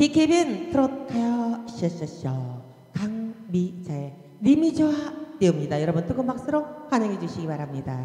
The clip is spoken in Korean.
TKBN 트롯 가요 쇼쇼쇼 강미자의 님이 좋아 띄웁니다. 여러분 뜨거운 박수로 환영해 주시기 바랍니다.